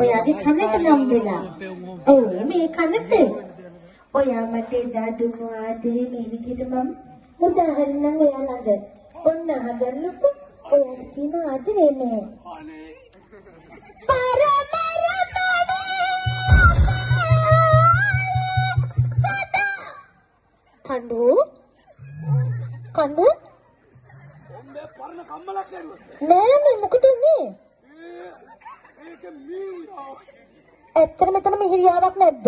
ඔයාගේ කනට නම් වෙලා. ඔව් මේ කනට. ඔයා මට එදා දුන්නු ආදරේ මේ විදිහට මම උදාහරණ ඔයා ළඟ. ඔන්න අහගන්නකො. ඔයාට තියෙන ආදරේ නෑ. කණ්ඩු කණ්ඩු ඔම්බේ පරණ කම්මලක්. නෑ මේ මොකද උනේ? ඇත්තට මෙතන මිහිරියාවක් නැද්ද?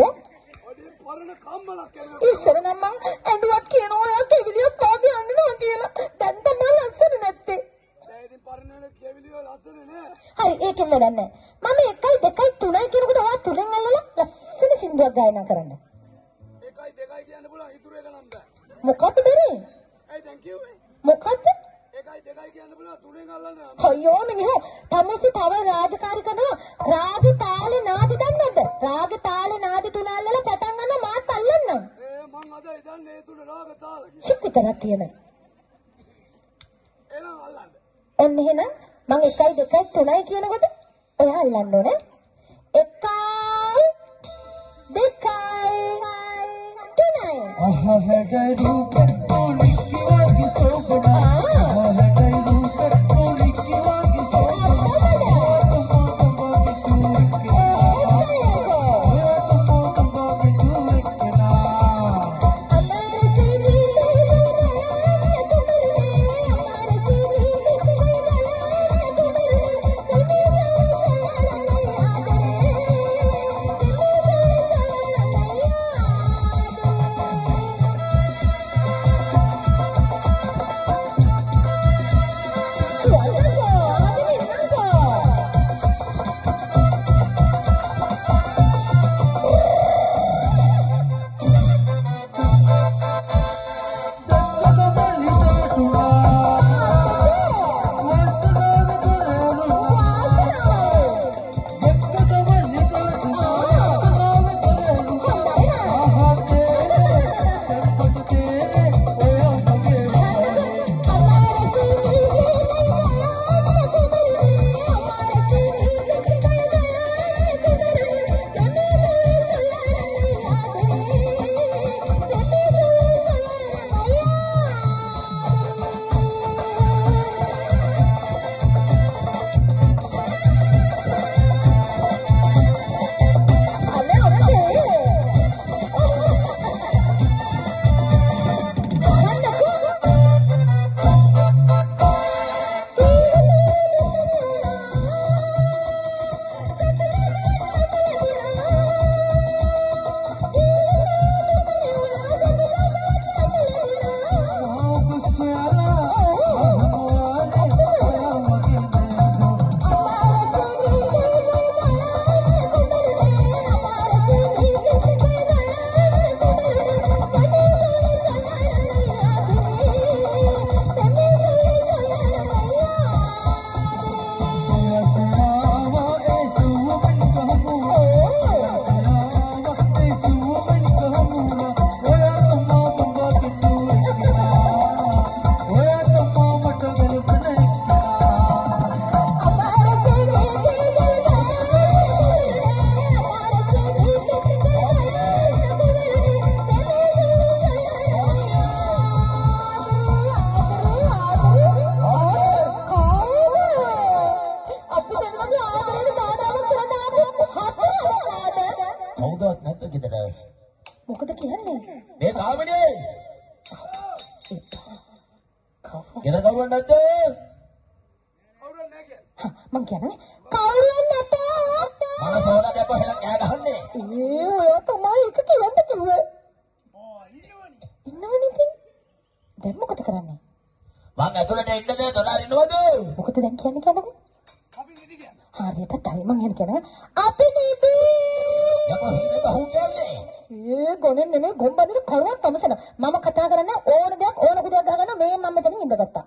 ඉස්සර නම් මං ඇඬුවක් කියනවා ඔයා කෙවිලියක් පාගේ අඬනවා කියලා. දැන් තමයි ලස්සන නැත්තේ. හරි ඒකෙන් වැඩක් නැහැ. මම 1යි 2යි 3යි කියනකොට ඔයා තුනෙන් අල්ලලා ලස්සන සින්දුවක් ගායනා කරන්න. එකයි දෙකයි කියන්න පුළුවන් ඉතුරු එක නම් බෑ. මොකක්ද බැරේ? ඇයි දැන් කිව්වේ? මොකක්ද? අයියෝ මිනිහෝ තමසි තව රාජකාරී කරනවා රාගේ තාලේ නාදි දන්නවද? රාගේ තාලේ නාදි තුන අල්ලලා පටන් ගන්නවා මාත් අල්ලන්නම්. ඒ මං අද ඉදන්නේ ඒ තුන රාග තාල කියලා. තියෙන. එහෙනම් අල්ලන්න. ඔන්න එහෙනම් මං 1යි 2යි 3යි කියනකොට ඔයා අල්ලන්න ඕනේ. 1යි 2යි 3යි. අහහගයි රූප මොකද කියන්නේ? මේ කාමනේ කවුරු? ගෙදර කවුරුවත් නැද්ද කවුරුත් නෑ කියන්නේ. මං කියන්නේ කවුරුන් නැතේ. මම සෝනා දැක්ක හෙල කෑ ගහන්නේ ඒ ඔයා තමයි එක කියන්න කිව්වේ. ඕ ඉන්නවනේ. ඉන්නවනේ ඉතින්. දැන් මොකද කරන්නේ? මං ඇතුළට එන්නද දොඩ අරිනවද මොකද දැන් කියන්නේ කියන්නේ? අපි නිදි කියන්නේ. හරියට තමයි මං එහෙම කියන්නේ. අපි නීති. යකෝ හිතේ බහුන්නේ ඒ ගොනෙන් නෙමෙයි ගොම්බදින කලවත් තමසන. මම කතා කරන්නේ ඕන දෙයක් ඕන කුඩයක් ගහගෙන මේ මම මෙතනින් ඉඳගත්තා.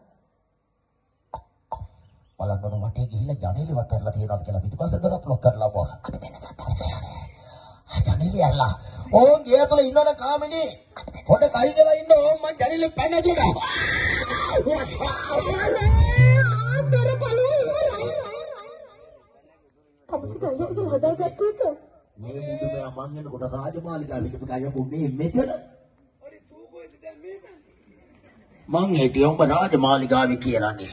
බලන්න වටේ ගිහිල්ලා ජනේලෙ වතරලා තියනවා කියලා පිටිපස්සේ දොර ප්ලොක් කරලා බෝ අද වෙන සතර ජනේලෙ ඇරලා. ඕන් ගේ ඇතුළ ඉන්නවනේ කාමිනී? පොඩ කයි ගලා ඉන්න ඕන් මං ජනේලෙ පැන දුන්නා අයියට කියලා හදාගත්තු එක. මේ මුදුමයා මං එනකොට රාජමාලිගාවේ ඉඳපු ගයකෝ මේ මෙතන. ඔරි තූකෝයිද දැන් මේ හිටියේ උඹ රාජමාලිගාවේ කියලානේ